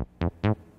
Bye.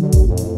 Peace.